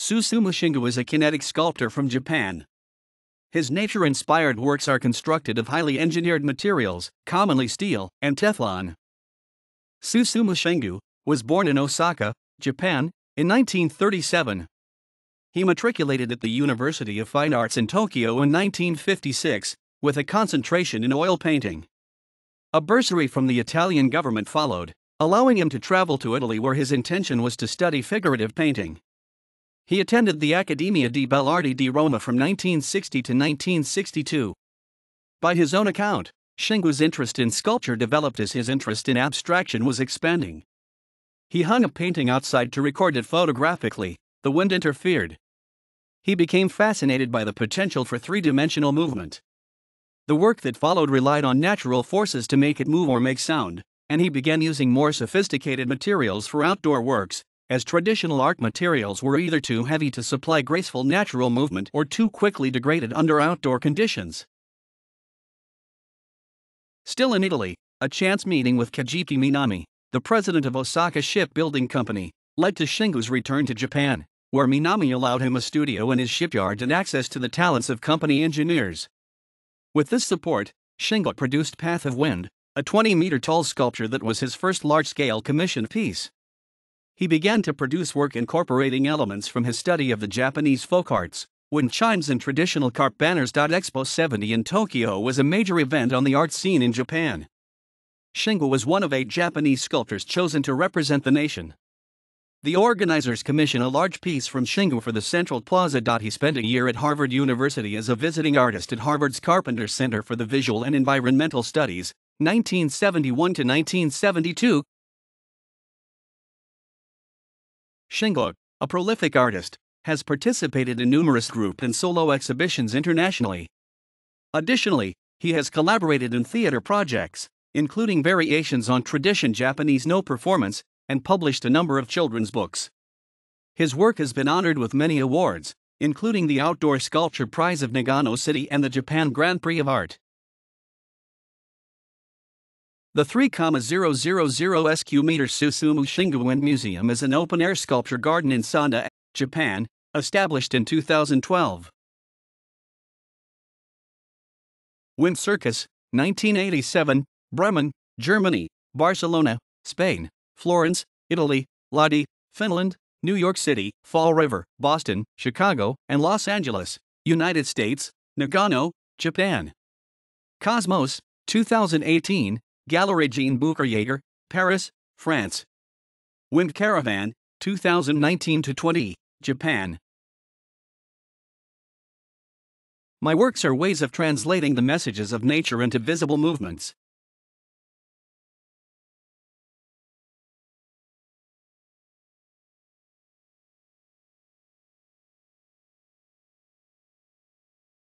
Susumu Shingu is a kinetic sculptor from Japan. His nature inspired works are constructed of highly engineered materials, commonly steel and Teflon. Susumu Shingu was born in Osaka, Japan, in 1937. He matriculated at the University of Fine Arts in Tokyo in 1956, with a concentration in oil painting. A bursary from the Italian government followed, allowing him to travel to Italy where his intention was to study figurative painting. He attended the Accademia di Belle Arti di Roma from 1960 to 1962. By his own account, Shingu's interest in sculpture developed as his interest in abstraction was expanding. He hung a painting outside to record it photographically, the wind interfered. He became fascinated by the potential for three dimensional movement. The work that followed relied on natural forces to make it move or make sound, and he began using more sophisticated materials for outdoor works, as traditional art materials were either too heavy to supply graceful natural movement or too quickly degraded under outdoor conditions. Still in Italy, a chance meeting with Kajiki Minami, the president of Osaka Shipbuilding Company, led to Shingu's return to Japan, where Minami allowed him a studio in his shipyard and access to the talents of company engineers. With this support, Shingu produced Path of Wind, a 20 meter tall sculpture that was his first large scale commissioned piece he began to produce work incorporating elements from his study of the Japanese folk arts. Wind chimes and traditional carp banners. Expo 70 in Tokyo was a major event on the art scene in Japan. Shingu was one of eight Japanese sculptors chosen to represent the nation. The organizers commissioned a large piece from Shingu for the Central Plaza. He spent a year at Harvard University as a visiting artist at Harvard's Carpenter Center for the Visual and Environmental Studies, 1971 to 1972, Shingu, a prolific artist, has participated in numerous group and solo exhibitions internationally. Additionally, he has collaborated in theater projects, including variations on tradition Japanese Noh performance, and published a number of children's books. His work has been honored with many awards, including the Outdoor Sculpture Prize of Nagano City and the Japan Grand Prix of Art. The 3,000 SQ meter Susumu Shingu Wind Museum is an open air sculpture garden in Sanda, Japan, established in 2012. Wind Circus, 1987, Bremen, Germany, Barcelona, Spain, Florence, Italy, Lodi, Finland, New York City, Fall River, Boston, Chicago, and Los Angeles, United States, Nagano, Japan. Cosmos, 2018, Galerie Jeanne Bucher Jaeger, Paris, France. Wind Caravan, 2019 20, Japan. My works are ways of translating the messages of nature into visible movements.